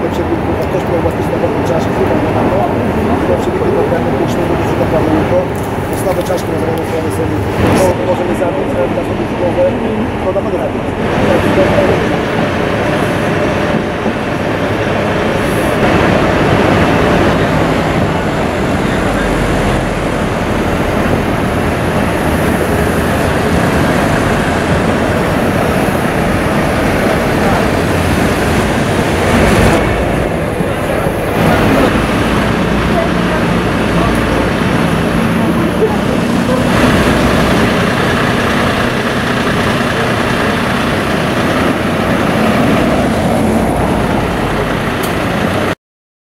tego przebiegu, a ktoś miał właśnie stawową czaszkę, która przebiegu organu publicznego, który zakłada ucho, postawę czaszki na zamianę strony sobie, to możemy zabić, na sobie głowę, to na pewno tak.